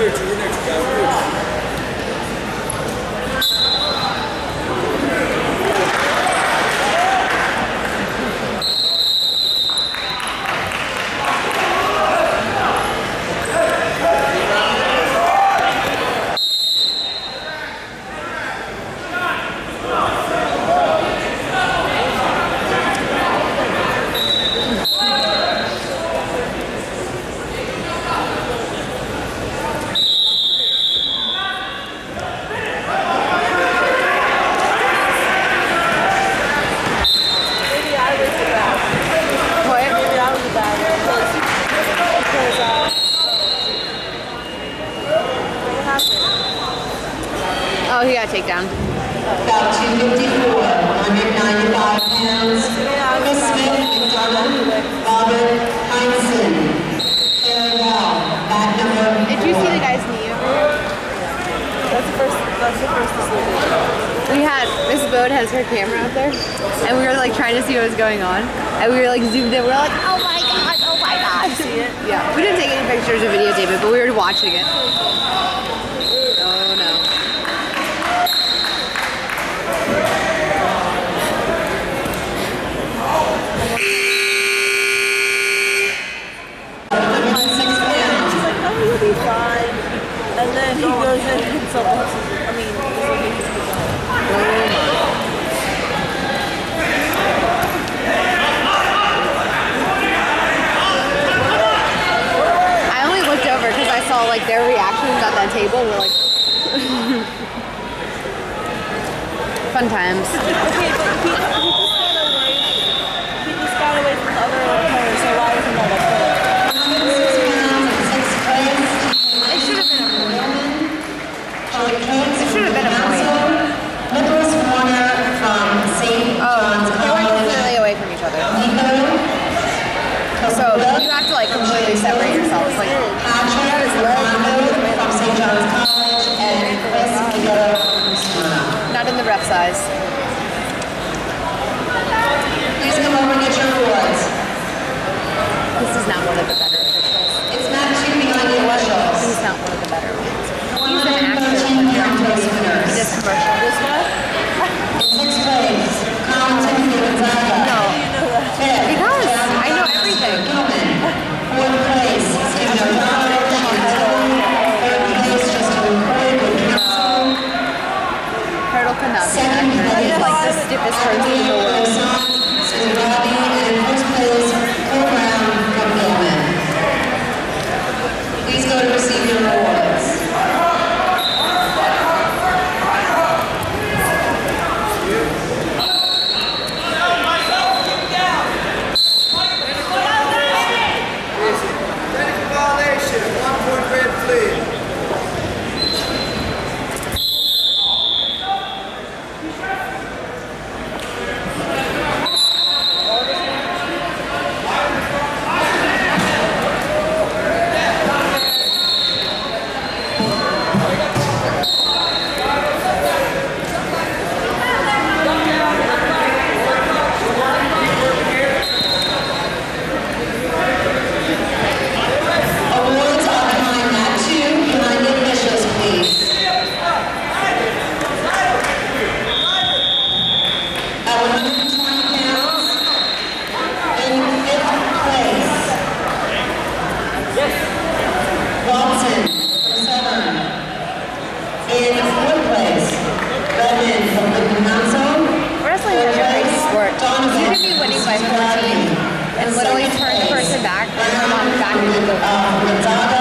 We're doing it. He got takedown. About 254, 195 pounds. Yeah, Chris Smith, bad one. Robert Heinzen. Farewell, bat number Did you see the guy's knee over here? That's the first, that's the first decision. We had Miss Bode has her camera out there, and we were like trying to see what was going on, and we were like zoomed in. We were like, oh my god, oh my god. See it? Yeah, we didn't take any pictures or videotape it, but we were watching it. Like their reactions at that table. We're like, fun times. Okay, but he, he just got away. He just got away from the other player, so why wasn't that a player? Six pounds in sixth place. It should have been a point. Charlie It should have been a point. Nicholas Warner from St. Oh, John's they were completely away from each other. So you have to like completely separate and literally turned the person back, and her mom back into the